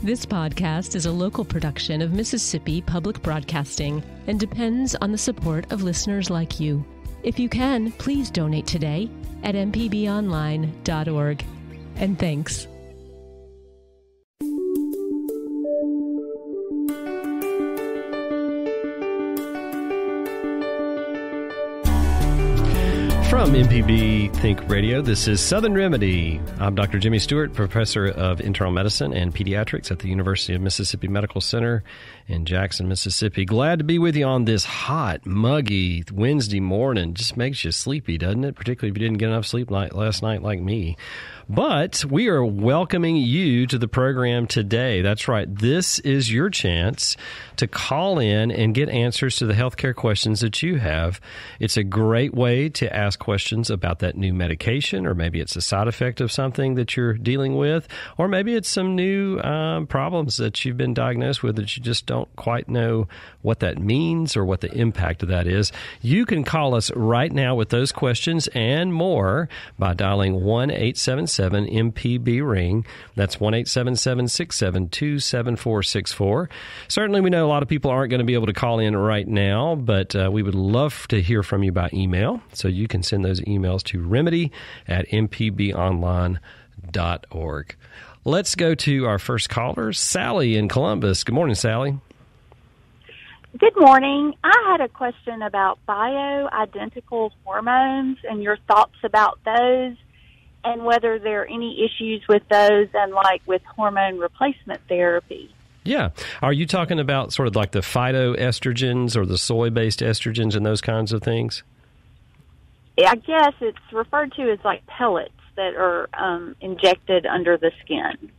This podcast is a local production of Mississippi Public Broadcasting and depends on the support of listeners like you. If you can, please donate today at mpbonline.org. And thanks. From MPB Think Radio, this is Southern Remedy. I'm Dr. Jimmy Stewart, professor of internal medicine and pediatrics at the University of Mississippi Medical Center in Jackson, Mississippi. Glad to be with you on this hot, muggy Wednesday morning. Just makes you sleepy, doesn't it? Particularly if you didn't get enough sleep last night like me. But we are welcoming you to the program today. That's right. This is your chance to call in and get answers to the healthcare questions that you have. It's a great way to ask questions about that new medication, or maybe it's a side effect of something that you're dealing with, or maybe it's some new um, problems that you've been diagnosed with that you just don't quite know what that means or what the impact of that is. You can call us right now with those questions and more by dialing 1 877 MPB ring. That's 1 672 7464. Certainly, we know a lot of people aren't going to be able to call in right now, but uh, we would love to hear from you by email. So you can send those emails to remedy at mpbonline.org. Let's go to our first caller, Sally in Columbus. Good morning, Sally. Good morning. I had a question about bioidentical hormones and your thoughts about those and whether there are any issues with those and like with hormone replacement therapy. Yeah. Are you talking about sort of like the phytoestrogens or the soy based estrogens and those kinds of things? I guess it's referred to as like pellets that are um, injected under the skin.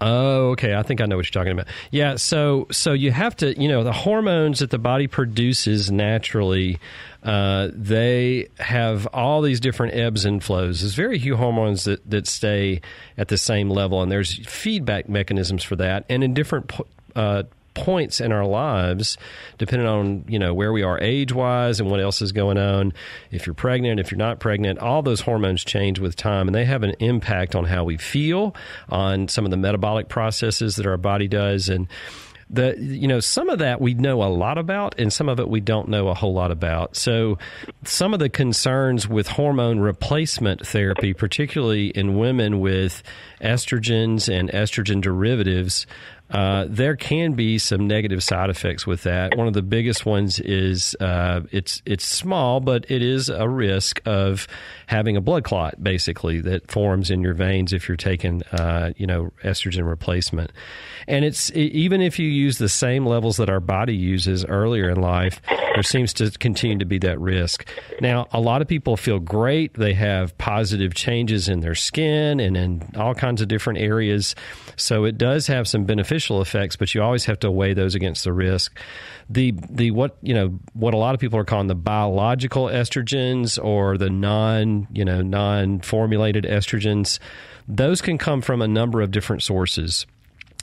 Oh, okay. I think I know what you're talking about. Yeah. So, so you have to, you know, the hormones that the body produces naturally, uh, they have all these different ebbs and flows. There's very few hormones that that stay at the same level, and there's feedback mechanisms for that. And in different uh, points in our lives, depending on you know where we are age wise and what else is going on. If you're pregnant, if you're not pregnant, all those hormones change with time, and they have an impact on how we feel, on some of the metabolic processes that our body does, and the you know some of that we know a lot about and some of it we don't know a whole lot about so some of the concerns with hormone replacement therapy particularly in women with estrogens and estrogen derivatives uh, there can be some negative side effects with that. One of the biggest ones is uh, it's it's small, but it is a risk of having a blood clot, basically that forms in your veins if you're taking uh, you know estrogen replacement. And it's even if you use the same levels that our body uses earlier in life, there seems to continue to be that risk. Now, a lot of people feel great; they have positive changes in their skin and in all kinds of different areas. So it does have some beneficial effects, but you always have to weigh those against the risk. The the what you know what a lot of people are calling the biological estrogens or the non you know non formulated estrogens, those can come from a number of different sources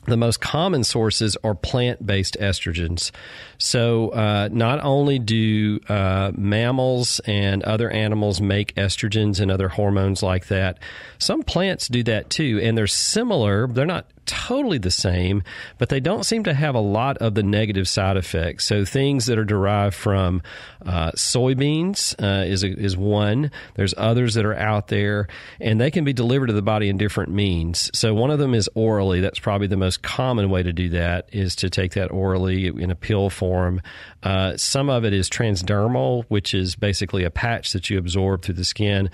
the most common sources are plant based estrogens. So, uh, not only do uh, mammals and other animals make estrogens and other hormones like that, some plants do that too. And they're similar, they're not totally the same, but they don't seem to have a lot of the negative side effects. So things that are derived from uh, soybeans uh, is a, is one. There's others that are out there, and they can be delivered to the body in different means. So one of them is orally. That's probably the most common way to do that is to take that orally in a pill form. Uh, some of it is transdermal, which is basically a patch that you absorb through the skin,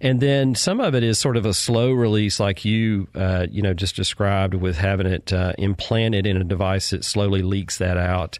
and then some of it is sort of a slow release, like you uh, you know just described, with having it uh, implanted in a device that slowly leaks that out.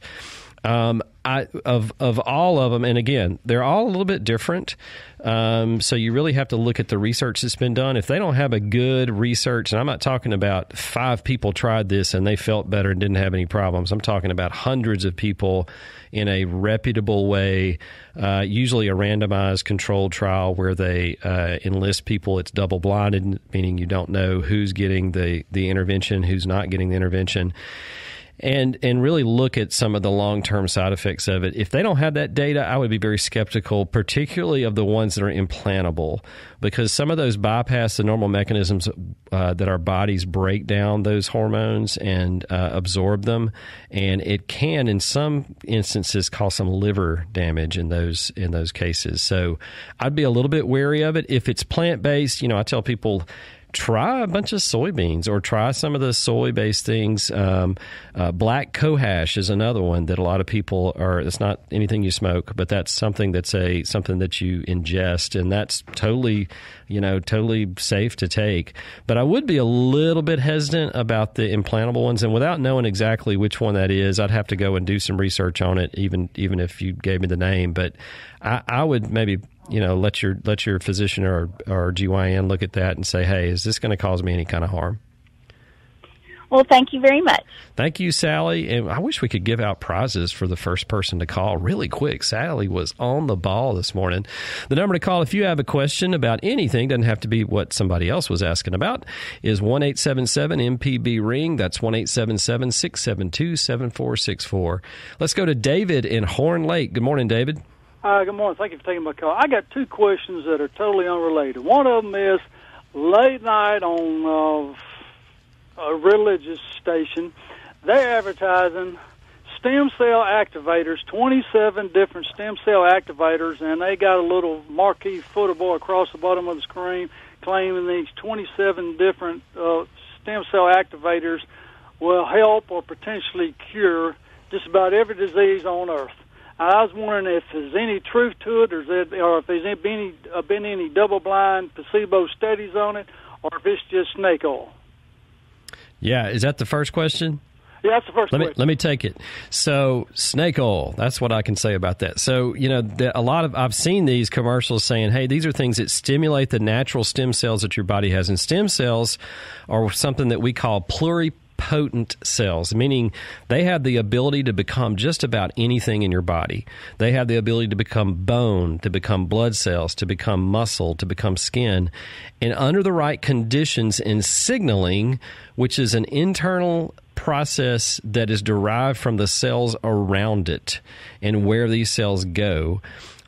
Um, I, of of all of them, and again, they're all a little bit different. Um, so you really have to look at the research that's been done. If they don't have a good research, and I'm not talking about five people tried this and they felt better and didn't have any problems. I'm talking about hundreds of people in a reputable way, uh, usually a randomized controlled trial where they uh, enlist people. It's double blinded, meaning you don't know who's getting the the intervention, who's not getting the intervention and and really look at some of the long term side effects of it. If they don't have that data, I would be very skeptical, particularly of the ones that are implantable, because some of those bypass the normal mechanisms uh, that our bodies break down those hormones and uh, absorb them, and it can, in some instances, cause some liver damage in those in those cases. So, I'd be a little bit wary of it. If it's plant based, you know, I tell people try a bunch of soybeans or try some of the soy based things. Um, uh, black cohosh is another one that a lot of people are. It's not anything you smoke, but that's something that's a something that you ingest, and that's totally, you know, totally safe to take. But I would be a little bit hesitant about the implantable ones, and without knowing exactly which one that is, I'd have to go and do some research on it, even even if you gave me the name. But I, I would maybe you know let your let your physician or or GYN look at that and say, hey, is this going to cause me any kind of harm? Well, thank you very much. Thank you, Sally. And I wish we could give out prizes for the first person to call really quick. Sally was on the ball this morning. The number to call if you have a question about anything, doesn't have to be what somebody else was asking about, is 1 877 MPB Ring. That's 1 672 7464. Let's go to David in Horn Lake. Good morning, David. Hi, good morning. Thank you for taking my call. I got two questions that are totally unrelated. One of them is late night on uh, a religious station, they're advertising stem cell activators, 27 different stem cell activators, and they got a little marquee footer across the bottom of the screen claiming these 27 different uh, stem cell activators will help or potentially cure just about every disease on earth. I was wondering if there's any truth to it, or, or if there's been any, uh, been any double-blind placebo studies on it, or if it's just snake oil. Yeah, is that the first question? Yeah, that's the first let question. Me, let me take it. So, snake oil, that's what I can say about that. So, you know, the, a lot of, I've seen these commercials saying, hey, these are things that stimulate the natural stem cells that your body has. And stem cells are something that we call pluripotent potent cells, meaning they have the ability to become just about anything in your body. They have the ability to become bone, to become blood cells, to become muscle, to become skin. And under the right conditions and signaling, which is an internal process that is derived from the cells around it and where these cells go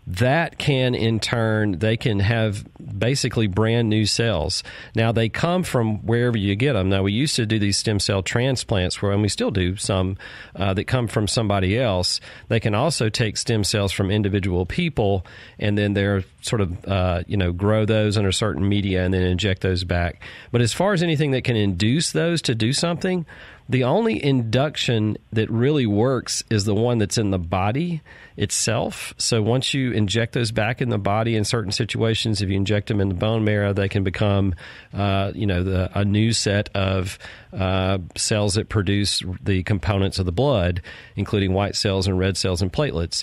that can in turn they can have basically brand new cells. Now they come from wherever you get them now we used to do these stem cell transplants where and we still do some uh, that come from somebody else. They can also take stem cells from individual people and then they're sort of uh, you know grow those under certain media and then inject those back. But as far as anything that can induce those to do something the only induction that really works is the one that's in the body itself. So once you inject those back in the body in certain situations, if you inject them in the bone marrow, they can become, uh, you know, the, a new set of uh, cells that produce the components of the blood, including white cells and red cells and platelets.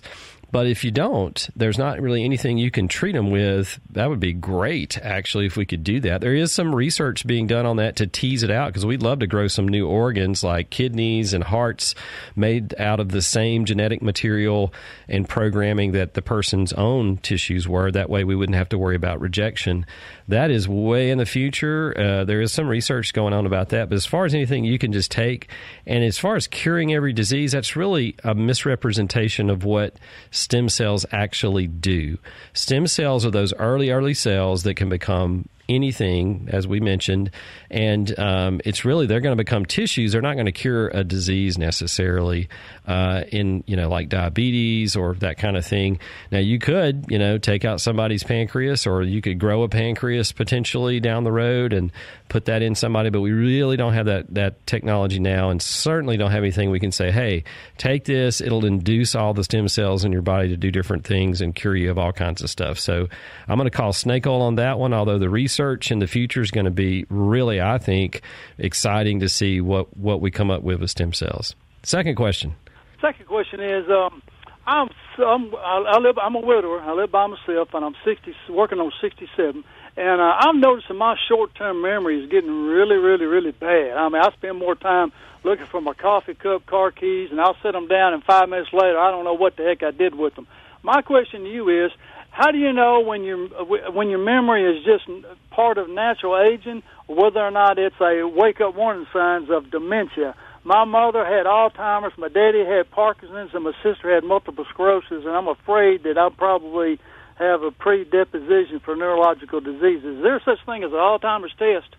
But if you don't, there's not really anything you can treat them with. That would be great, actually, if we could do that. There is some research being done on that to tease it out because we'd love to grow some new organs like kidneys and hearts made out of the same genetic material and programming that the person's own tissues were. That way, we wouldn't have to worry about rejection. That is way in the future. Uh, there is some research going on about that. But as far as anything you can just take, and as far as curing every disease, that's really a misrepresentation of what stem cells actually do. Stem cells are those early, early cells that can become anything, as we mentioned, and um, it's really they're going to become tissues. They're not going to cure a disease necessarily, uh, in you know like diabetes or that kind of thing. Now you could you know take out somebody's pancreas, or you could grow a pancreas potentially down the road and put that in somebody, but we really don't have that that technology now, and certainly don't have anything we can say, hey, take this, it'll induce all the stem cells in your body to do different things and cure you of all kinds of stuff. So I'm going to call snake oil on that one, although the research in the future is going to be really, I think, exciting to see what what we come up with with stem cells. Second question. Second question is, um, I'm, I'm I live I'm a widower. I live by myself, and I'm 60, working on 67. And uh, I'm noticing my short-term memory is getting really, really, really bad. I mean, I spend more time looking for my coffee cup, car keys, and I'll set them down, and five minutes later, I don't know what the heck I did with them. My question to you is, how do you know when your when your memory is just part of natural aging, whether or not it's a wake-up warning signs of dementia? My mother had Alzheimer's, my daddy had Parkinson's, and my sister had multiple sclerosis, and I'm afraid that I probably have a predisposition for neurological diseases. Is there such thing as an Alzheimer's test?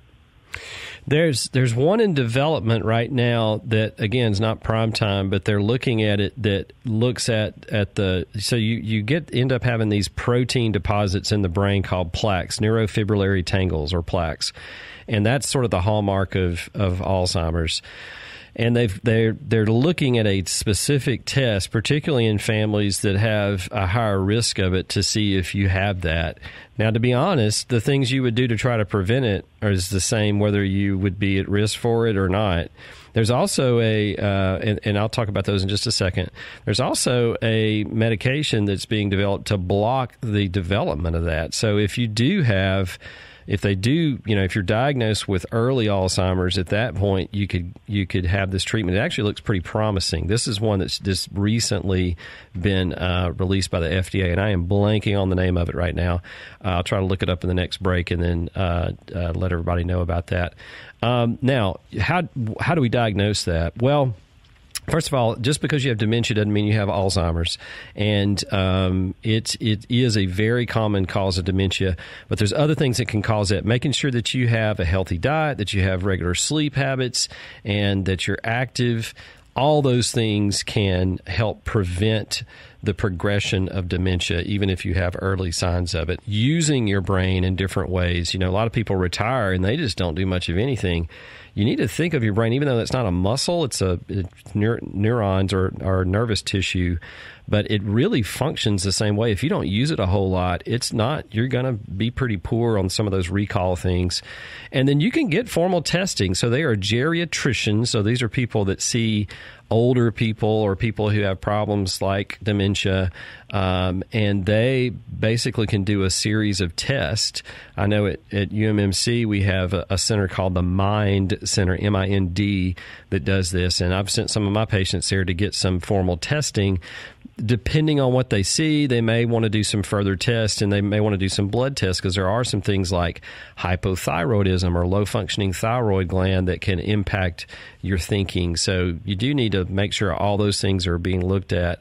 There's there's one in development right now that again is not prime time, but they're looking at it that looks at at the so you you get end up having these protein deposits in the brain called plaques, neurofibrillary tangles or plaques, and that's sort of the hallmark of of Alzheimer's and they've they're they're looking at a specific test, particularly in families that have a higher risk of it, to see if you have that. Now, to be honest, the things you would do to try to prevent it is the same whether you would be at risk for it or not. There's also a, uh, and, and I'll talk about those in just a second. There's also a medication that's being developed to block the development of that. So if you do have if they do, you know, if you're diagnosed with early Alzheimer's, at that point you could you could have this treatment. It actually looks pretty promising. This is one that's just recently been uh, released by the FDA, and I am blanking on the name of it right now. Uh, I'll try to look it up in the next break and then uh, uh let everybody know about that. Um, now, how how do we diagnose that? Well First of all, just because you have dementia doesn't mean you have Alzheimer's, and um, it it is a very common cause of dementia. But there's other things that can cause it. Making sure that you have a healthy diet, that you have regular sleep habits, and that you're active. All those things can help prevent the progression of dementia, even if you have early signs of it. Using your brain in different ways. You know, a lot of people retire and they just don't do much of anything you need to think of your brain, even though it's not a muscle, it's a it's neur- neurons or, or nervous tissue, but it really functions the same way. If you don't use it a whole lot, it's not, you're going to be pretty poor on some of those recall things. And then you can get formal testing. So they are geriatricians. So these are people that see older people or people who have problems like dementia, um, and they basically can do a series of tests. I know at, at UMMC we have a, a center called the Mind Center, M I N D, that does this, and I've sent some of my patients there to get some formal testing depending on what they see, they may want to do some further tests and they may want to do some blood tests because there are some things like hypothyroidism or low functioning thyroid gland that can impact your thinking. So you do need to make sure all those things are being looked at.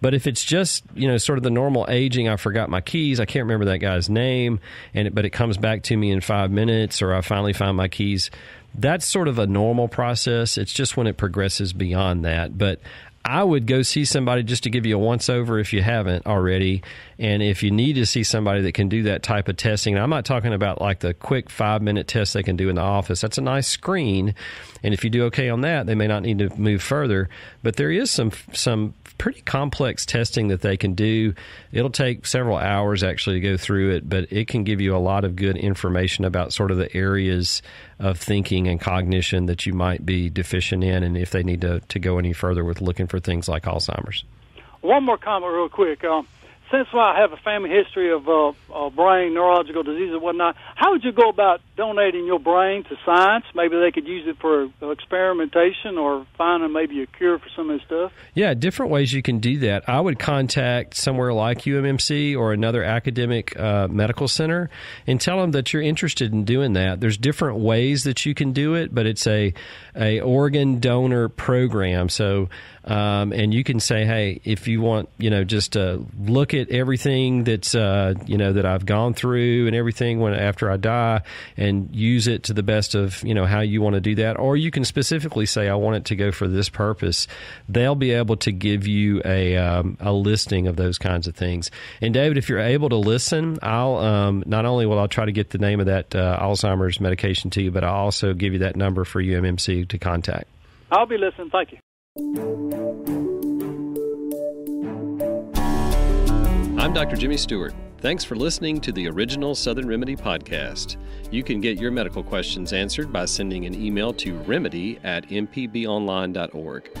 But if it's just you know sort of the normal aging, I forgot my keys, I can't remember that guy's name, and it, but it comes back to me in five minutes, or I finally find my keys. That's sort of a normal process. It's just when it progresses beyond that. But I would go see somebody just to give you a once over if you haven't already. And if you need to see somebody that can do that type of testing, I'm not talking about like the quick five minute test they can do in the office. That's a nice screen. And if you do okay on that, they may not need to move further. But there is some some pretty complex testing that they can do. It'll take several hours actually to go through it, but it can give you a lot of good information about sort of the areas of thinking and cognition that you might be deficient in, and if they need to, to go any further with looking for things like Alzheimer's. One more comment, real quick. Um, since why I have a family history of uh, uh, brain neurological disease and whatnot, how would you go about donating your brain to science? Maybe they could use it for experimentation or finding maybe a cure for some of this stuff. Yeah, different ways you can do that. I would contact somewhere like UMMC or another academic uh, medical center and tell them that you're interested in doing that. There's different ways that you can do it, but it's a a organ donor program. So um, and you can say, hey, if you want, you know, just to look at everything that's, uh, you know, that I've gone through and everything when after I die, and use it to the best of, you know, how you want to do that. Or you can specifically say, I want it to go for this purpose. They'll be able to give you a um, a listing of those kinds of things. And David, if you're able to listen, I'll um, not only will I try to get the name of that uh, Alzheimer's medication to you, but I'll also give you that number for UMMC to contact. I'll be listening. Thank you. I'm Dr. Jimmy Stewart. Thanks for listening to the original Southern Remedy podcast. You can get your medical questions answered by sending an email to remedy at mpbonline.org.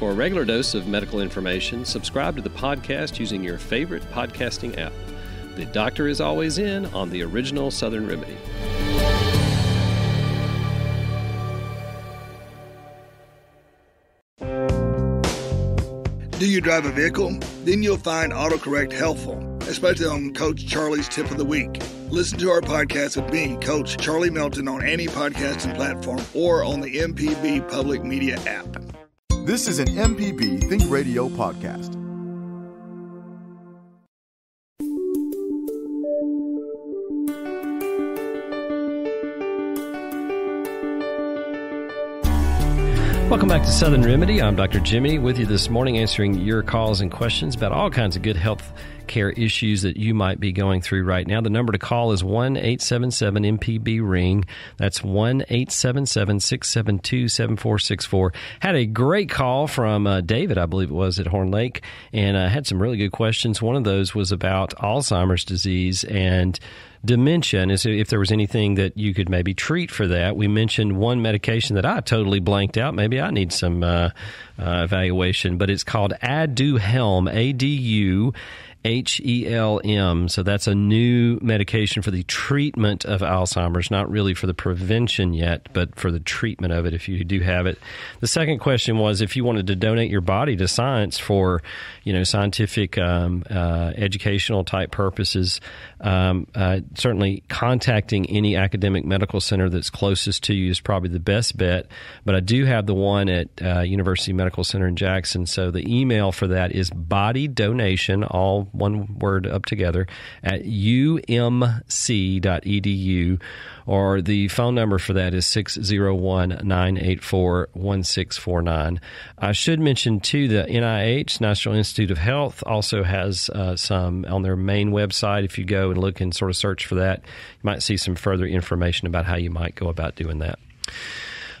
For a regular dose of medical information, subscribe to the podcast using your favorite podcasting app. The doctor is always in on the original Southern Remedy. Do you drive a vehicle? Then you'll find autocorrect helpful, especially on Coach Charlie's tip of the week. Listen to our podcast with me, Coach Charlie Melton, on any podcasting platform or on the MPB Public Media app. This is an MPB Think Radio podcast. Welcome back to Southern Remedy. I'm Dr. Jimmy with you this morning answering your calls and questions about all kinds of good health care issues that you might be going through right now. The number to call is 1 877 MPB Ring. That's 1 877 672 7464. Had a great call from uh, David, I believe it was, at Horn Lake, and uh, had some really good questions. One of those was about Alzheimer's disease and dementia and if there was anything that you could maybe treat for that. We mentioned one medication that I totally blanked out. Maybe I need some uh, uh, evaluation, but it's called Aduhelm, A D U H E L M. So that's a new medication for the treatment of Alzheimer's, not really for the prevention yet, but for the treatment of it if you do have it. The second question was if you wanted to donate your body to science for, you know, scientific, um, uh, educational type purposes, um, uh, certainly contacting any academic medical center that's closest to you is probably the best bet. But I do have the one at uh, University Medical Center in Jackson. So the email for that is body donation, all one word up together, at umc.edu or the phone number for that is 601 984 1649. I should mention, too, the NIH, National Institute of Health, also has uh, some on their main website. If you go and look and sort of search for that, you might see some further information about how you might go about doing that.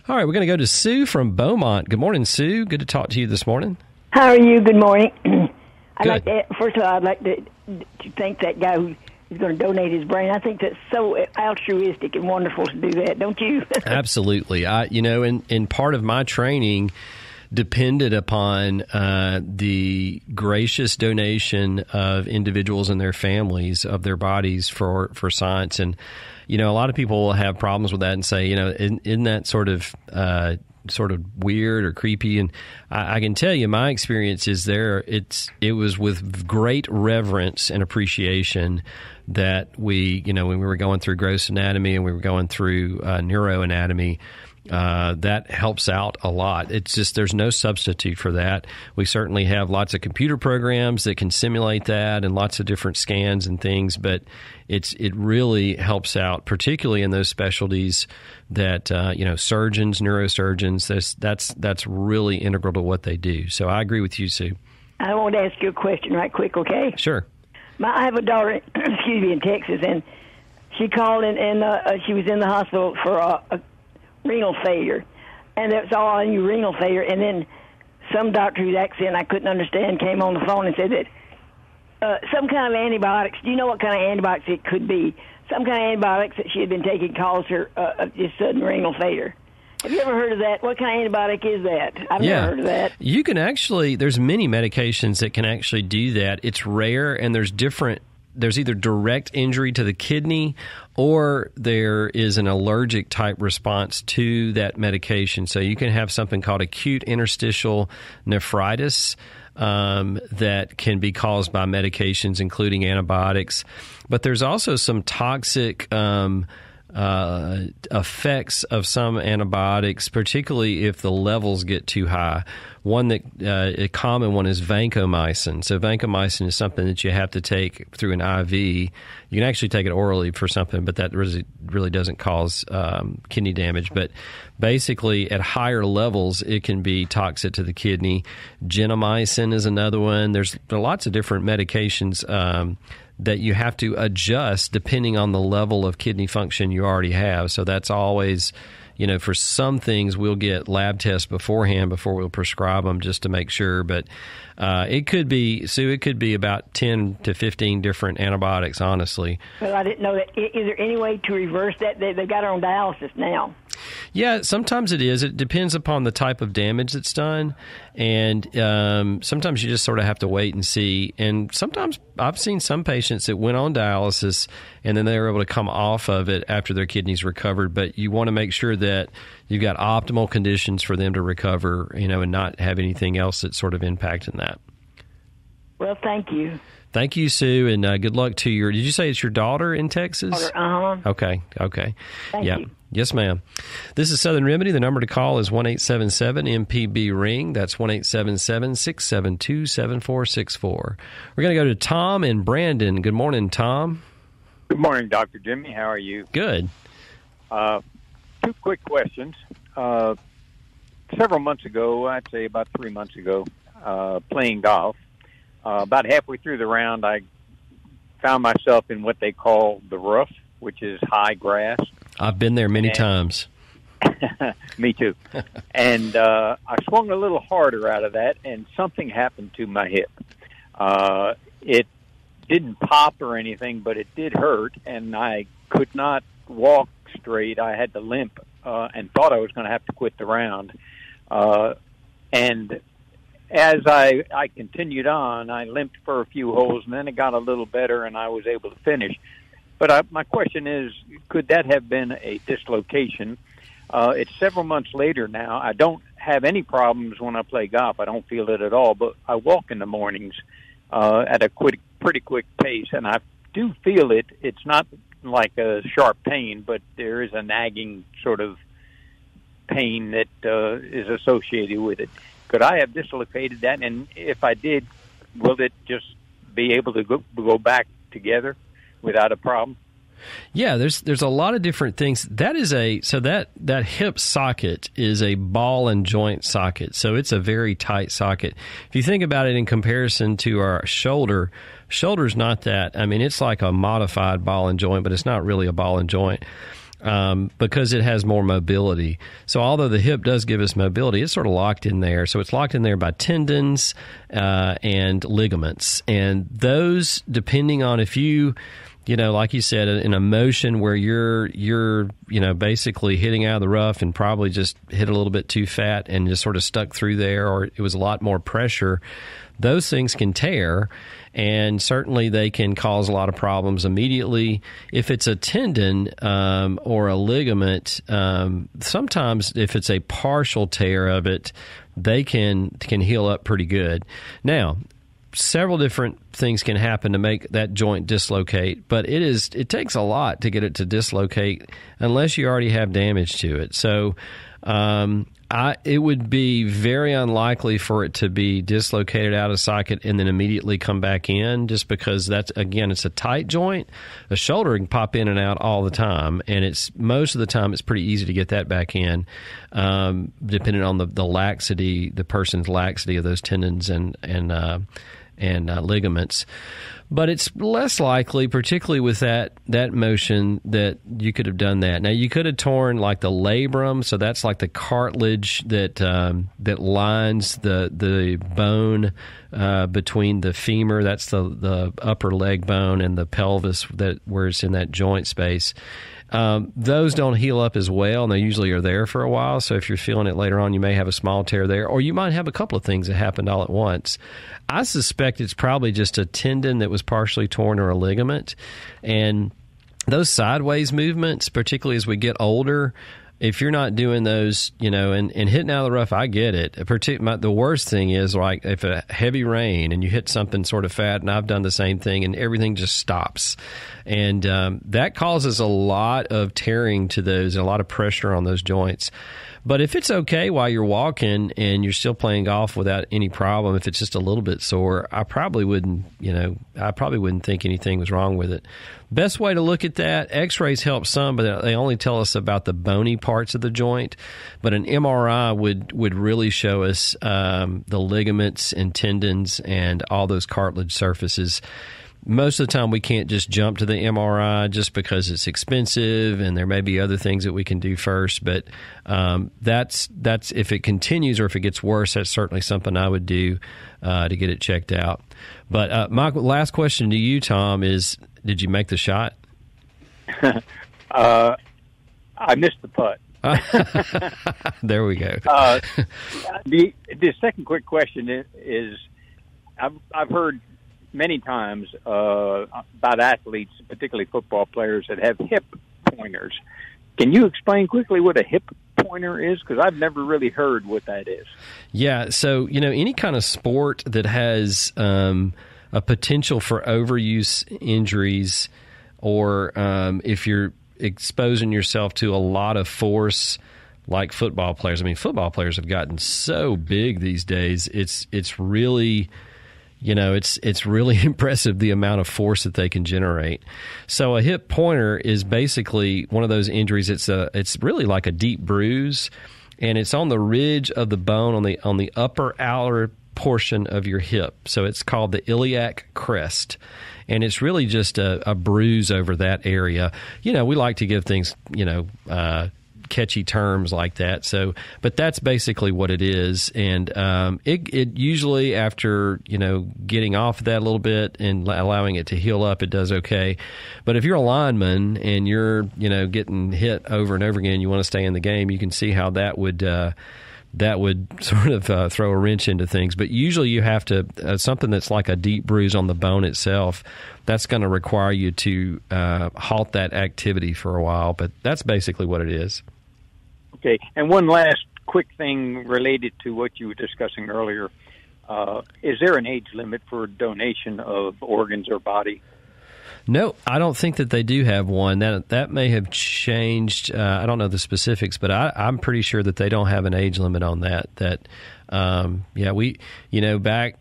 All right, we're going to go to Sue from Beaumont. Good morning, Sue. Good to talk to you this morning. How are you? Good morning. I'd like to, first of all, I'd like to, to thank that guy who is going to donate his brain. I think that's so altruistic and wonderful to do that, don't you? Absolutely. I, you know, and, and part of my training depended upon uh, the gracious donation of individuals and their families of their bodies for, for science. And, you know, a lot of people will have problems with that and say, you know, in, in that sort of, uh, sort of weird or creepy. And I, I, can tell you, my experience is there. It's it was with great reverence and appreciation that we, you know, when we were going through gross anatomy and we were going through uh, neuroanatomy. Uh, that helps out a lot. It's just there's no substitute for that. We certainly have lots of computer programs that can simulate that and lots of different scans and things, but it's it really helps out, particularly in those specialties that uh, you know surgeons, neurosurgeons. That's that's that's really integral to what they do. So I agree with you, Sue. I want to ask you a question right quick, okay? Sure. My, I have a daughter, excuse me, in Texas, and she called and, and uh, she was in the hospital for a, a renal failure, and was all on you renal failure. And then some doctor whose accent I couldn't understand came on the phone and said that uh, some kind of antibiotics. Do you know what kind of antibiotics it could be? Some kind of antibiotics that she had been taking caused her uh, just sudden renal failure. Have you ever heard of that? What kind of antibiotic is that? I've yeah. never heard of that. You can actually there's many medications that can actually do that. It's rare and there's different there's either direct injury to the kidney or there is an allergic type response to that medication. So you can have something called acute interstitial nephritis. Um, that can be caused by medications, including antibiotics. But there's also some toxic um, uh, effects of some antibiotics, particularly if the levels get too high. One that uh, a common one is vancomycin. So vancomycin is something that you have to take through an IV. You can actually take it orally for something, but that really, really doesn't cause um, kidney damage. But basically, at higher levels, it can be toxic to the kidney. Gentamicin is another one. There's there lots of different medications. Um, that you have to adjust depending on the level of kidney function you already have. So that's always, you know, for some things we'll get lab tests beforehand before we'll prescribe them just to make sure. But uh, it could be, Sue, it could be about 10 to 15 different antibiotics, honestly. Well, I didn't know that. Is there any way to reverse that? They, they've got her on dialysis now. Yeah, sometimes it is. It depends upon the type of damage that's done, and um, sometimes you just sort of have to wait and see. And sometimes I've seen some patients that went on dialysis and then they were able to come off of it after their kidneys recovered. But you want to make sure that you've got optimal conditions for them to recover, you know, and not have anything else that's sort of impacting that. Well, thank you. Thank you, Sue, and uh, good luck to your. Did you say it's your daughter in Texas? Uh huh. Okay, okay. Thank yeah. you. Yes, ma'am. This is Southern Remedy. The number to call is 1 877 MPB Ring. That's 1 877 672 7464. We're going to go to Tom and Brandon. Good morning, Tom. Good morning, Dr. Jimmy. How are you? Good. Uh, two quick questions. Uh, several months ago, I'd say about three months ago, uh, playing golf, uh, about halfway through the round, I found myself in what they call the rough, which is high grass. I've been there many And- times. Me too. and uh, I swung a little harder out of that, and something happened to my hip. Uh, it didn't pop or anything, but it did hurt, and I could not walk straight. I had to limp, uh, and thought I was going to have to quit the round. Uh, and as I I continued on, I limped for a few holes, and then it got a little better, and I was able to finish. But I, my question is, could that have been a dislocation? Uh, it's several months later now. I don't have any problems when I play golf. I don't feel it at all. But I walk in the mornings uh, at a quick, pretty quick pace, and I do feel it. It's not like a sharp pain, but there is a nagging sort of pain that uh, is associated with it. Could I have dislocated that? And if I did, will it just be able to go, go back together without a problem? Yeah, there's there's a lot of different things. That is a so that that hip socket is a ball and joint socket. So it's a very tight socket. If you think about it in comparison to our shoulder, shoulder's not that. I mean, it's like a modified ball and joint, but it's not really a ball and joint. Um, because it has more mobility. So, although the hip does give us mobility, it's sort of locked in there. So, it's locked in there by tendons uh, and ligaments. And those, depending on if you you know, like you said, in a motion where you're you're you know basically hitting out of the rough and probably just hit a little bit too fat and just sort of stuck through there, or it was a lot more pressure. Those things can tear, and certainly they can cause a lot of problems immediately. If it's a tendon um, or a ligament, um, sometimes if it's a partial tear of it, they can can heal up pretty good. Now, several different things can happen to make that joint dislocate, but it is it takes a lot to get it to dislocate unless you already have damage to it. So um, I, it would be very unlikely for it to be dislocated out of socket and then immediately come back in, just because that's again it's a tight joint. A shoulder can pop in and out all the time, and it's most of the time it's pretty easy to get that back in, um, depending on the, the laxity, the person's laxity of those tendons and and uh, and uh, ligaments. But it's less likely, particularly with that that motion, that you could have done that. Now you could have torn like the labrum, so that's like the cartilage that um, that lines the the bone uh, between the femur. That's the the upper leg bone and the pelvis that where it's in that joint space. Um, those don't heal up as well, and they usually are there for a while. So if you're feeling it later on, you may have a small tear there, or you might have a couple of things that happened all at once. I suspect it's probably just a tendon that was partially torn or a ligament, and those sideways movements, particularly as we get older, if you're not doing those, you know, and, and hitting out of the rough, I get it. Partic- my, the worst thing is like if a heavy rain and you hit something sort of fat, and I've done the same thing, and everything just stops, and um, that causes a lot of tearing to those, a lot of pressure on those joints. But if it's okay while you're walking and you're still playing golf without any problem, if it's just a little bit sore, I probably wouldn't, you know, I probably wouldn't think anything was wrong with it. Best way to look at that, x-rays help some, but they only tell us about the bony parts of the joint. But an MRI would, would really show us um, the ligaments and tendons and all those cartilage surfaces most of the time we can't just jump to the MRI just because it's expensive and there may be other things that we can do first. But um, that's that's if it continues or if it gets worse, that's certainly something I would do uh, to get it checked out. But uh, my last question to you, Tom, is: Did you make the shot? uh, I missed the putt. there we go. uh, the the second quick question is, is I've I've heard many times uh, about athletes, particularly football players, that have hip pointers. Can you explain quickly what a hip pointer is? Because I've never really heard what that is. Yeah, so you know any kind of sport that has um, a potential for overuse injuries, or um, if you're exposing yourself to a lot of force like football players. I mean, football players have gotten so big these days. It's it's really you know it's it's really impressive the amount of force that they can generate. So a hip pointer is basically one of those injuries. It's a it's really like a deep bruise, and it's on the ridge of the bone on the on the upper outer portion of your hip. So it's called the iliac crest. And it's really just a, a bruise over that area. You know, we like to give things, you know, uh, catchy terms like that. So, but that's basically what it is, and um, it, it usually after you know getting off of that a little bit and allowing it to heal up, it does okay. But if you're a lineman and you're you know getting hit over and over again, you want to stay in the game. You can see how that would. Uh, that would sort of uh, throw a wrench into things. But usually, you have to uh, something that's like a deep bruise on the bone itself. That's going to require you to uh, halt that activity for a while. But that's basically what it is. Okay, and one last quick thing related to what you were discussing earlier. Uh, is there an age limit for donation of organs or body? No, I don't think that they do have one. That that may have changed. Uh, I don't know the specifics, but I, am pretty sure that they don't have an age limit on that. That um, yeah, we you know back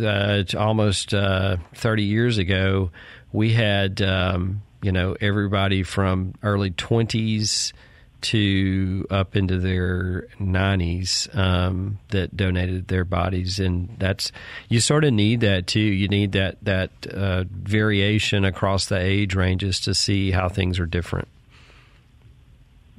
uh, almost uh, 30 years ago, we had um, you know everybody from early 20s to up into their 90s um, that donated their bodies, and that's you sort of need that too. You need that that uh, variation across the age ranges to see how things are different.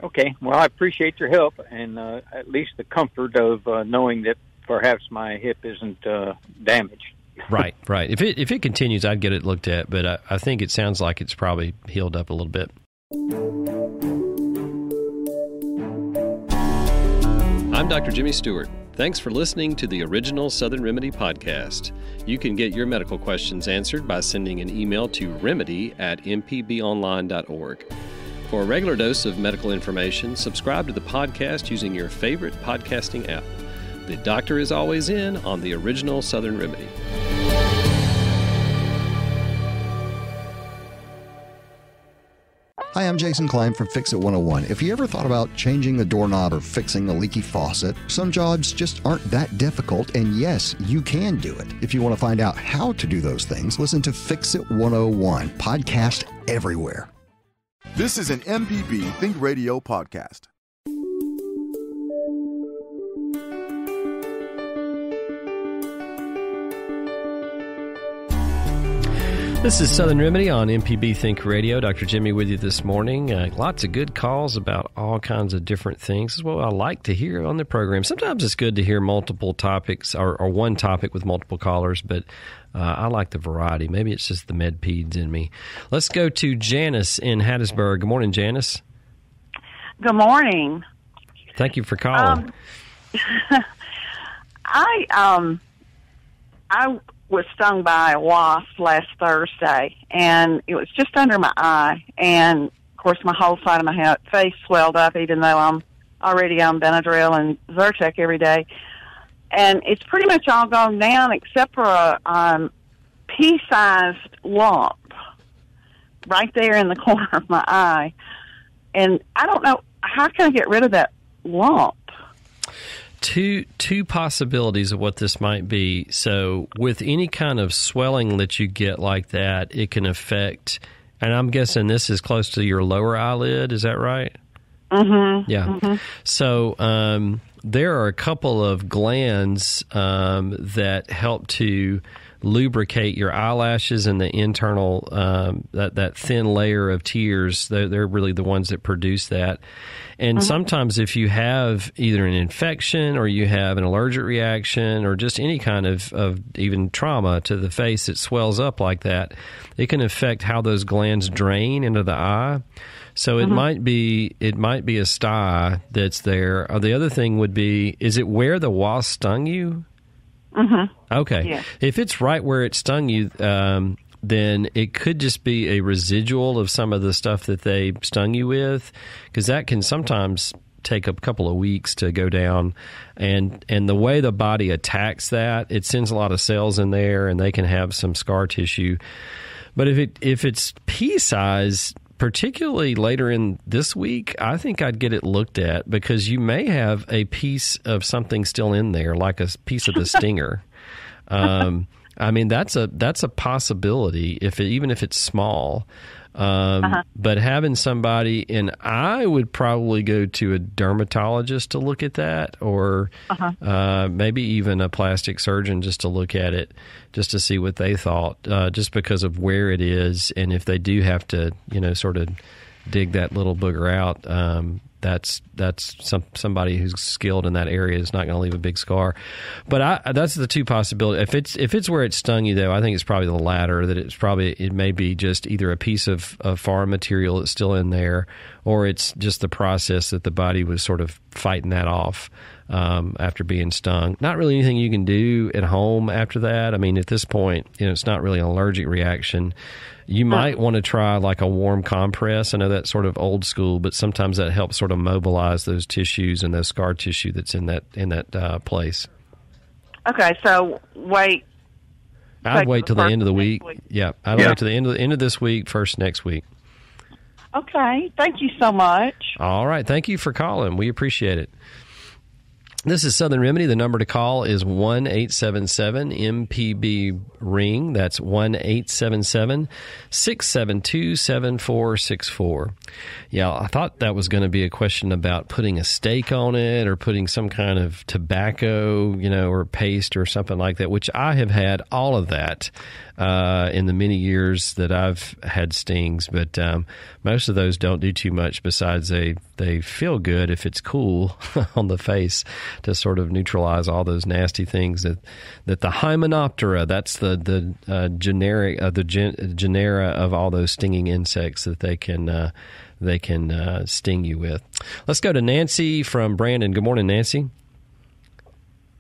Okay, well, I appreciate your help and uh, at least the comfort of uh, knowing that perhaps my hip isn't uh, damaged. right, right. If it if it continues, I'd get it looked at, but I, I think it sounds like it's probably healed up a little bit. I'm Dr. Jimmy Stewart. Thanks for listening to the original Southern Remedy podcast. You can get your medical questions answered by sending an email to remedy at mpbonline.org. For a regular dose of medical information, subscribe to the podcast using your favorite podcasting app. The doctor is always in on the original Southern Remedy. Hi, I'm Jason Klein from Fix It 101. If you ever thought about changing the doorknob or fixing a leaky faucet, some jobs just aren't that difficult, and yes, you can do it. If you want to find out how to do those things, listen to Fix It 101, podcast everywhere. This is an MPB Think Radio podcast. This is Southern Remedy on MPB Think Radio. Dr. Jimmy with you this morning. Uh, lots of good calls about all kinds of different things. Is what I like to hear on the program. Sometimes it's good to hear multiple topics or, or one topic with multiple callers, but uh, I like the variety. Maybe it's just the med peds in me. Let's go to Janice in Hattiesburg. Good morning, Janice. Good morning. Thank you for calling. Um, I um I was stung by a wasp last Thursday, and it was just under my eye. And of course, my whole side of my face swelled up, even though I'm already on Benadryl and Zyrtec every day. And it's pretty much all gone down except for a um, pea-sized lump right there in the corner of my eye. And I don't know how can I get rid of that lump two two possibilities of what this might be. So, with any kind of swelling that you get like that, it can affect. And I'm guessing this is close to your lower eyelid. Is that right? Mm-hmm. Yeah. Mm-hmm. So um, there are a couple of glands um, that help to lubricate your eyelashes and the internal um, that that thin layer of tears. They're, they're, really the ones that produce that. And mm-hmm. sometimes, if you have either an infection or you have an allergic reaction or just any kind of, of even trauma to the face that swells up like that, it can affect how those glands drain into the eye. So it mm-hmm. might be it might be a sty that's there. Or the other thing would be is it where the wasp stung you? Mm-hmm. Okay. Yeah. If it's right where it stung you, um, then it could just be a residual of some of the stuff that they stung you with, because that can sometimes take a couple of weeks to go down, and and the way the body attacks that, it sends a lot of cells in there, and they can have some scar tissue. But if it if it's pea size, particularly later in this week, I think I'd get it looked at because you may have a piece of something still in there, like a piece of the stinger. Um, I mean, that's a that's a possibility if it, even if it's small. Um, uh-huh. But having somebody, and I would probably go to a dermatologist to look at that, or uh-huh. uh, maybe even a plastic surgeon just to look at it, just to see what they thought, uh, just because of where it is, and if they do have to, you know, sort of dig that little booger out. Um, that's that's some somebody who's skilled in that area is not going to leave a big scar. But I, that's the two possibilities. If it's if it's where it stung you, though, I think it's probably the latter. That it's probably it may be just either a piece of, of foreign material that's still in there, or it's just the process that the body was sort of fighting that off um, after being stung. Not really anything you can do at home after that. I mean, at this point, you know, it's not really an allergic reaction. You might want to try like a warm compress. I know that's sort of old school, but sometimes that helps sort of mobilize those tissues and those scar tissue that's in that in that uh, place. Okay, so wait. I'd wait till the end of the week. week. Yeah, I'd yeah. wait till the end of the end of this week, first next week. Okay, thank you so much. All right, thank you for calling. We appreciate it. This is Southern Remedy. The number to call is 1 877 MPB Ring. That's 1 877 672 7464. Yeah, I thought that was going to be a question about putting a steak on it or putting some kind of tobacco, you know, or paste or something like that, which I have had all of that uh, in the many years that I've had stings, but um, most of those don't do too much besides they they feel good if it's cool on the face to sort of neutralize all those nasty things that that the Hymenoptera that's the the uh, generic uh, the gen, genera of all those stinging insects that they can uh, they can uh, sting you with. Let's go to Nancy from Brandon. Good morning, Nancy.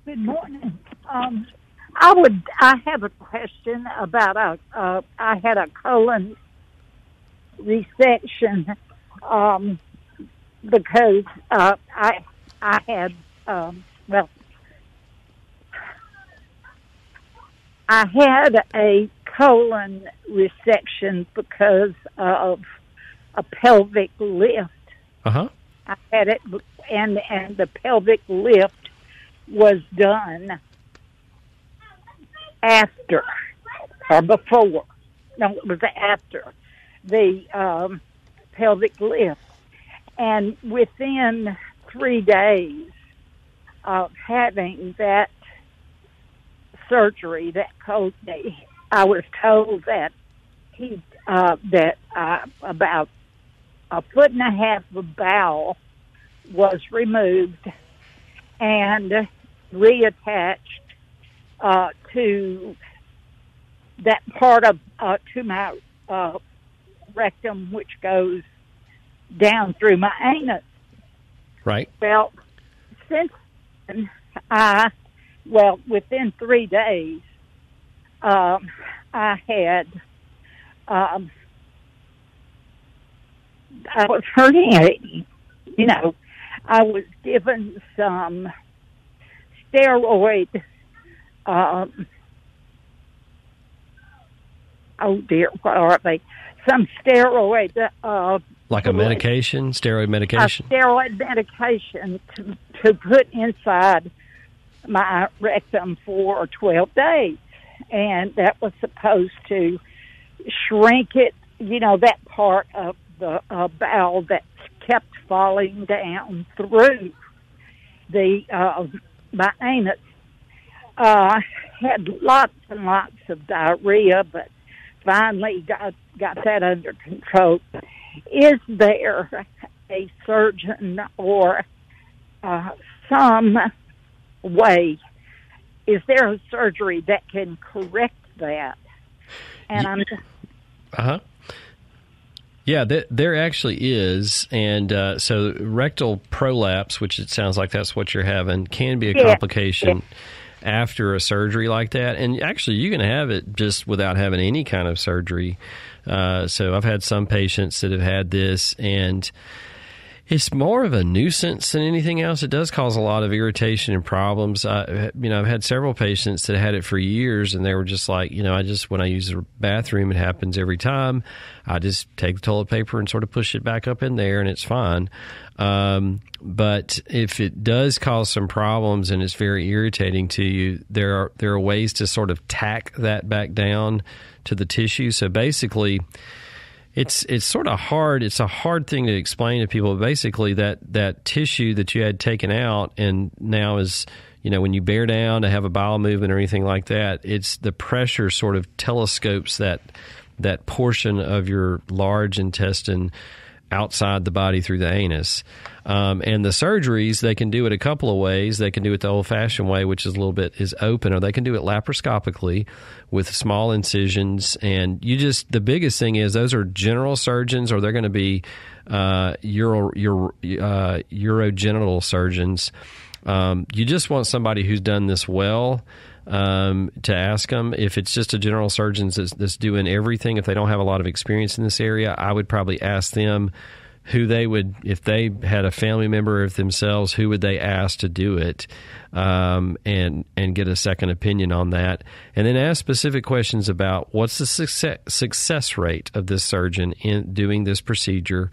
Good morning. Um, I would. I have a question about a. Uh, I had a colon resection um, because uh, I I had um, well I had a colon resection because of a pelvic lift. Uh huh. I had it, and and the pelvic lift was done after or before. No, it was after the um, pelvic lift. And within three days of having that surgery, that cold day, I was told that he uh, that uh, about a foot and a half of bowel was removed and reattached uh, to that part of uh, to my uh, rectum, which goes down through my anus. Right. Well, since then, I, well, within three days, um, I had, um, I was hurting. You know, I was given some steroid um, oh dear, what are they? Some steroid. Uh, like a medication, steroid medication. A steroid medication to, to put inside my rectum for 12 days. And that was supposed to shrink it, you know, that part of the uh, bowel that kept falling down through the uh, my anus uh, had lots and lots of diarrhea, but finally got got that under control. Is there a surgeon or uh, some way? Is there a surgery that can correct that? And I'm. Uh huh. Yeah, there actually is, and uh, so rectal prolapse, which it sounds like that's what you're having, can be a yeah. complication. Yeah after a surgery like that. And actually, you can have it just without having any kind of surgery. Uh, so I've had some patients that have had this, and It's more of a nuisance than anything else. It does cause a lot of irritation and problems. I, you know, I've had several patients that had it for years, and they were just like, you know, I just when I use the bathroom, it happens every time. I just take the toilet paper and sort of push it back up in there, and it's fine. Um, but if it does cause some problems and it's very irritating to you, there are there are ways to sort of tack that back down to the tissue. So basically it's it's sort of hard. It's a hard thing to explain to people. Basically, that that tissue that you had taken out and now is you know when you bear down to have a bowel movement or anything like that, it's the pressure sort of telescopes that that portion of your large intestine outside the body through the anus. Um, and the surgeries, they can do it a couple of ways. They can do it the old fashioned way, which is a little bit is open, or they can do it laparoscopically with small incisions. And you just the biggest thing is those are general surgeons, or they're going to be uh, uro, uro, uh, urogenital surgeons. Um, you just want somebody who's done this well um, to ask them. If it's just a general surgeon that's, that's doing everything, if they don't have a lot of experience in this area, I would probably ask them who they would, if they had a family member of themselves, who would they ask to do it, um, and and get a second opinion on that, and then ask specific questions about what's the success success rate of this surgeon in doing this procedure.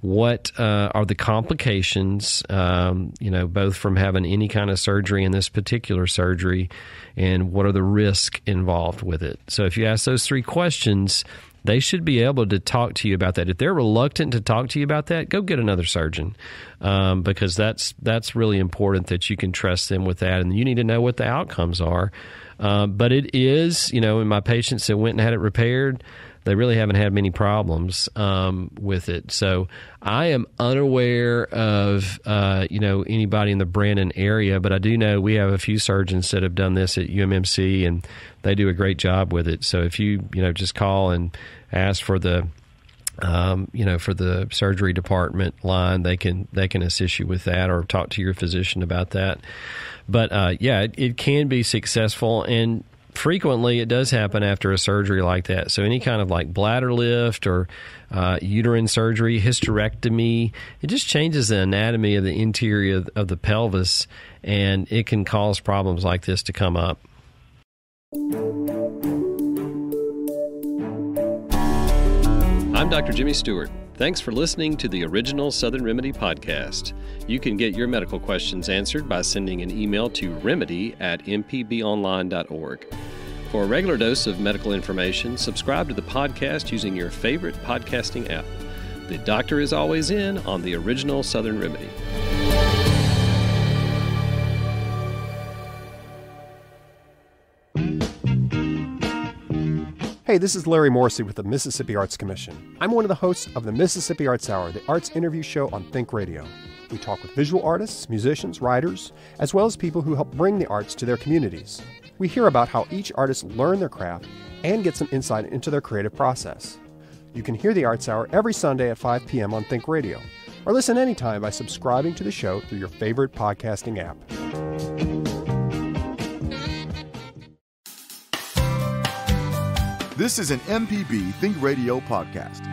What uh, are the complications, um, you know, both from having any kind of surgery and this particular surgery, and what are the risks involved with it? So, if you ask those three questions, they should be able to talk to you about that. If they're reluctant to talk to you about that, go get another surgeon um, because that's that's really important that you can trust them with that, and you need to know what the outcomes are. Uh, but it is, you know, in my patients that went and had it repaired, they really haven't had many problems um, with it. So I am unaware of uh, you know anybody in the Brandon area, but I do know we have a few surgeons that have done this at UMMC, and they do a great job with it. So if you you know just call and ask for the um, you know, for the surgery department line, they can they can assist you with that, or talk to your physician about that. But uh, yeah, it, it, can be successful, and frequently it does happen after a surgery like that. So any kind of like bladder lift or uh, uterine surgery, hysterectomy, it just changes the anatomy of the interior of the pelvis, and it can cause problems like this to come up. I'm Dr. Jimmy Stewart. Thanks for listening to the original Southern Remedy podcast. You can get your medical questions answered by sending an email to remedy at mpbonline.org. For a regular dose of medical information, subscribe to the podcast using your favorite podcasting app. The doctor is always in on the original Southern Remedy. Hey, this is Larry Morrisey with the Mississippi Arts Commission. I'm one of the hosts of the Mississippi Arts Hour, the arts interview show on Think Radio. We talk with visual artists, musicians, writers, as well as people who help bring the arts to their communities. We hear about how each artist learned their craft and get some insight into their creative process. You can hear the Arts Hour every Sunday at 5 p.m. on Think Radio, or listen anytime by subscribing to the show through your favorite podcasting app. This is an MPB Think Radio podcast.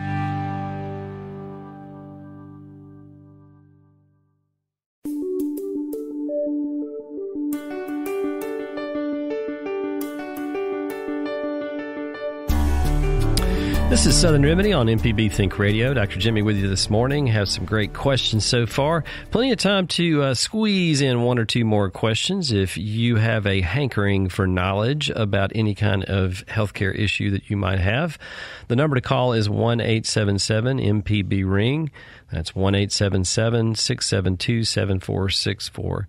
This is Southern Remedy on MPB Think Radio. Dr. Jimmy with you this morning. Have some great questions so far. Plenty of time to uh, squeeze in one or two more questions if you have a hankering for knowledge about any kind of healthcare issue that you might have. The number to call is 1 877 MPB Ring. That's 1 877 672 7464.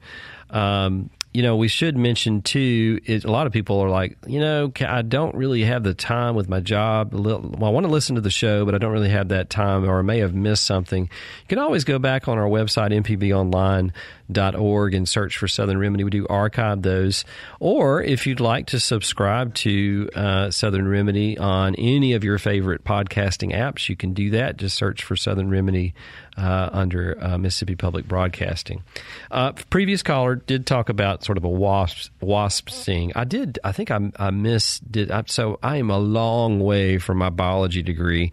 You know, we should mention too. It, a lot of people are like, you know, I don't really have the time with my job. Well, I want to listen to the show, but I don't really have that time, or I may have missed something. You can always go back on our website, mpbonline.org, org and search for Southern Remedy. We do archive those. Or if you'd like to subscribe to uh, Southern Remedy on any of your favorite podcasting apps, you can do that. Just search for Southern Remedy uh, under uh, Mississippi Public Broadcasting. Uh, previous caller did talk about sort of a wasp wasp sting. I did. I think I, I missed. Did I, so? I am a long way from my biology degree,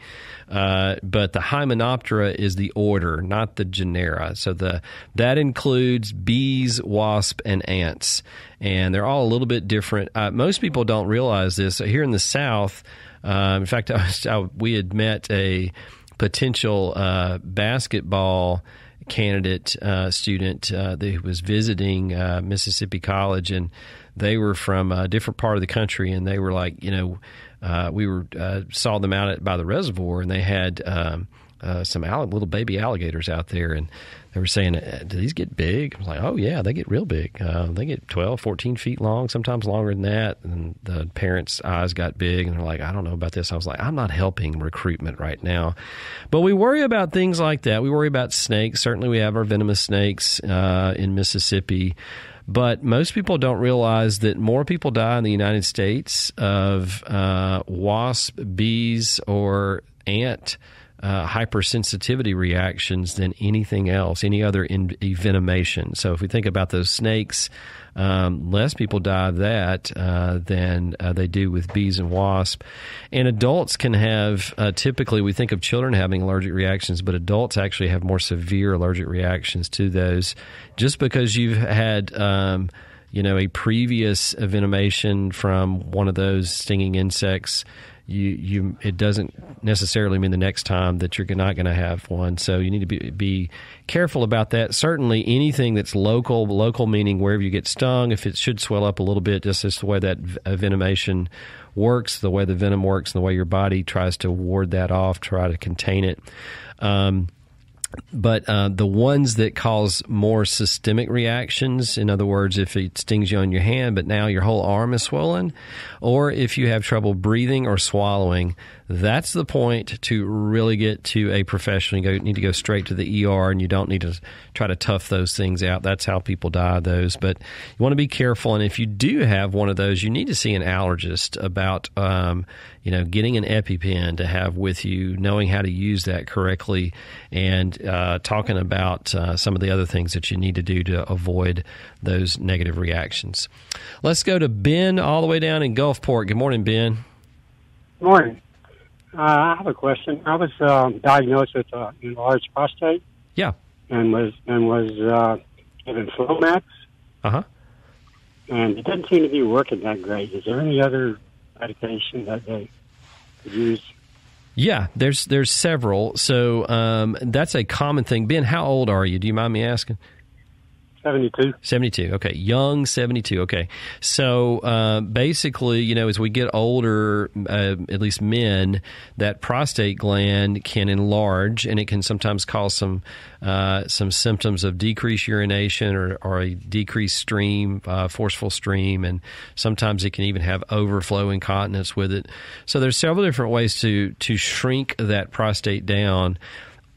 uh, but the Hymenoptera is the order, not the genera. So the that includes bees, wasp, and ants, and they're all a little bit different. Uh, most people don't realize this. Here in the South, uh, in fact, I was, I, we had met a potential uh, basketball candidate uh, student uh, that was visiting uh, Mississippi College, and they were from a different part of the country, and they were like, you know, we were saw them out at, by the reservoir, and they had um, some all- little baby alligators out there, and they were saying, uh, do these get big? I was like, oh, yeah, they get real big. Uh, they get 12, 14 feet long, sometimes longer than that. And the parents' eyes got big, and they're like, I don't know about this. I was like, I'm not helping recruitment right now. But we worry about things like that. We worry about snakes. Certainly, we have our venomous snakes uh, in Mississippi. But most people don't realize that more people die in the United States of uh, wasp, bees, or ant uh, hypersensitivity reactions than anything else, any other in, envenomation. So if we think about those snakes, um, less people die of that uh, than uh, they do with bees and wasps. And adults can have, uh, typically, we think of children having allergic reactions, but adults actually have more severe allergic reactions to those just because you've had. Um, you know, a previous envenomation from one of those stinging insects you you it doesn't necessarily mean the next time that you're not going to have one. So you need to be be careful about that. Certainly, anything that's local, local meaning wherever you get stung, if it should swell up a little bit, just as the way that venomation works, the way the venom works, and the way your body tries to ward that off, try to contain it. Um, but uh, the ones that cause more systemic reactions, in other words, if it stings you on your hand, but now your whole arm is swollen, or if you have trouble breathing or swallowing, that's the point to really get to a professional. You need to go straight to the ER, and you don't need to try to tough those things out. That's how people die of those. But you want to be careful, and if you do have one of those, you need to see an allergist about, um, you know, getting an EpiPen to have with you, knowing how to use that correctly, and uh, talking about uh, some of the other things that you need to do to avoid those negative reactions. Let's go to Ben all the way down in Gulfport. Good morning, Ben. Good Morning. Uh, I have a question. I was um, diagnosed with uh, enlarged prostate. Yeah. And was and was uh, given Flomax. Uh huh. And it doesn't seem to be working that great. Is there any other medication that they could use? Yeah, there's there's several. So um, that's a common thing. Ben, how old are you? Do you mind me asking? 72. 72. Okay. Young 72. Okay. So uh, basically, you know, as we get older, uh, at least men, that prostate gland can enlarge and it can sometimes cause some uh, some symptoms of decreased urination or, or a decreased stream, uh, forceful stream, and sometimes it can even have overflow incontinence with it. So there's several different ways to to shrink that prostate down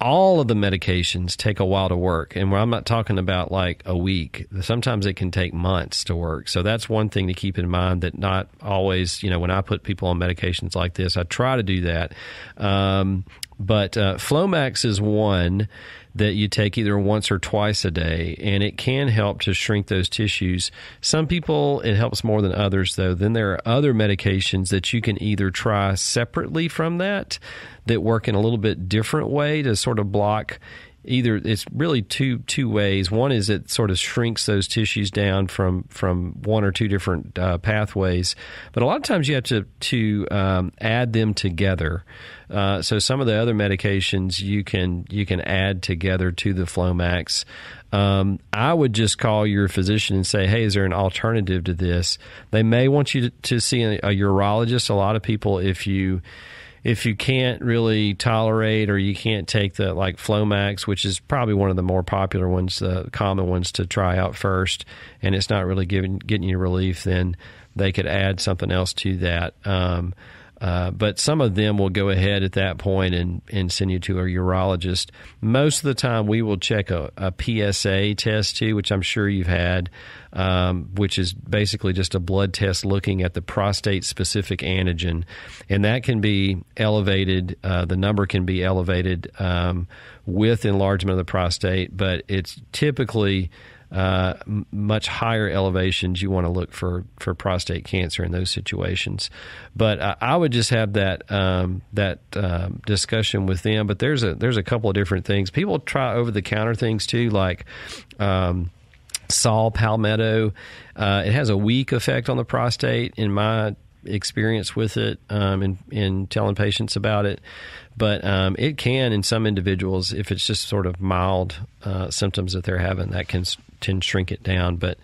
all of the medications take a while to work. And I'm not talking about like a week. Sometimes it can take months to work. So that's one thing to keep in mind that not always, you know, when I put people on medications like this, I try to do that. Um, but uh, Flomax is one that you take either once or twice a day, and it can help to shrink those tissues. Some people, it helps more than others, though. Then there are other medications that you can either try separately from that that work in a little bit different way to sort of block either it's really two two ways. One is it sort of shrinks those tissues down from from one or two different uh, pathways, but a lot of times you have to to um, add them together. Uh, so some of the other medications you can you can add together to the Flomax. Um, I would just call your physician and say, "Hey, is there an alternative to this?" They may want you to, to see a, a urologist. A lot of people, if you if you can't really tolerate or you can't take the like Flomax, which is probably one of the more popular ones, the common ones to try out first, and it's not really giving getting you relief, then they could add something else to that. Um, Uh, but some of them will go ahead at that point and, and send you to a urologist. Most of the time, we will check a, a PSA test too, which I'm sure you've had, um, which is basically just a blood test looking at the prostate specific antigen. And that can be elevated, uh, the number can be elevated um, with enlargement of the prostate, but it's typically uh, much higher elevations, you want to look for, for prostate cancer in those situations. But I, would just have that um, that um, discussion with them. But there's a there's a couple of different things. People try over the counter things too, like. Um, Saw Palmetto. Uh, it has a weak effect on the prostate, in my experience with it, um, in, in telling patients about it. But um, it can, in some individuals, if it's just sort of mild uh, symptoms that they're having, that can tend to shrink it down. But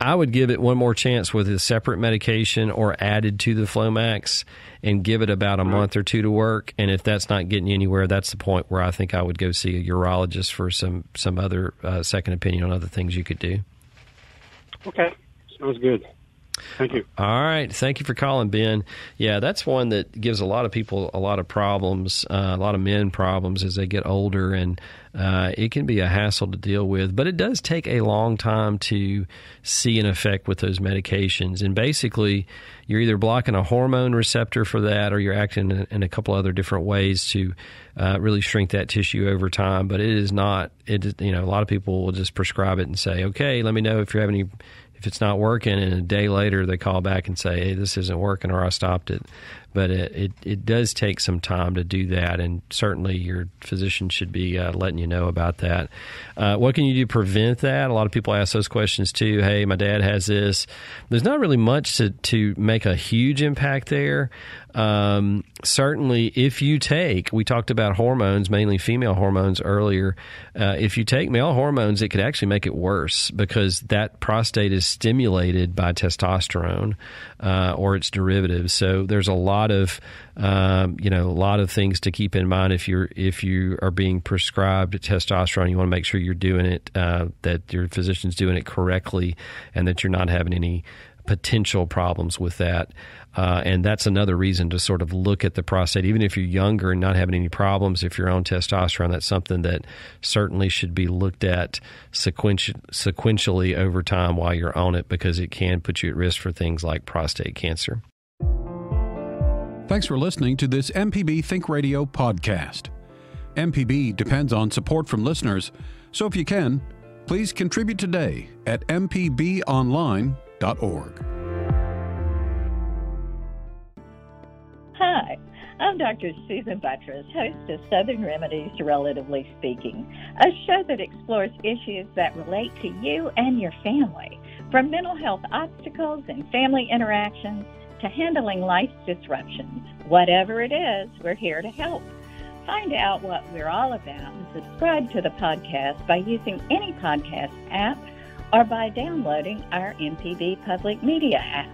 I would give it one more chance with a separate medication or added to the Flomax and give it about a month or two to work. And if that's not getting you anywhere, that's the point where I think I would go see a urologist for some some other uh, second opinion on other things you could do. Okay, sounds good. Thank you. All right. Thank you for calling, Ben. Yeah, that's one that gives a lot of people a lot of problems, uh, a lot of men problems as they get older, and uh, it can be a hassle to deal with. But it does take a long time to see an effect with those medications. And basically, you're either blocking a hormone receptor for that, or you're acting in, a couple other different ways to uh, really shrink that tissue over time. But it is not. It you know a lot of people will just prescribe it and say, okay, let me know if you're having any if it's not working and a day later they call back and say hey this isn't working or i stopped it but it, it, it does take some time to do that and certainly your physician should be uh, letting you know about that. Uh, what can you do to prevent that? A lot of people ask those questions too. Hey my dad has this. There's not really much to, to make a huge impact there. Um, certainly, if you take, we talked about hormones, mainly female hormones earlier. Uh, if you take male hormones, it could actually make it worse because that prostate is stimulated by testosterone uh, or its derivatives. So there's a lot of, um, you know, a lot of things to keep in mind if you're if you are being prescribed testosterone. You want to make sure you're doing it, uh, that your physician's doing it correctly, and that you're not having any potential problems with that. Uh, and that's another reason to sort of look at the prostate, even if you're younger and not having any problems. If you're on testosterone, that's something that certainly should be looked at sequenti- sequentially over time while you're on it because it can put you at risk for things like prostate cancer. Thanks for listening to this MPB Think Radio podcast. MPB depends on support from listeners, so if you can, please contribute today at mpbonline.org. Hi, I'm Dr. Susan Buttross, host of Southern Remedies Relatively Speaking, a show that explores issues that relate to you and your family, from mental health obstacles and family interactions to handling life's disruptions. Whatever it is, we're here to help. Find out what we're all about and subscribe to the podcast by using any podcast app or by downloading our MPB Public Media app.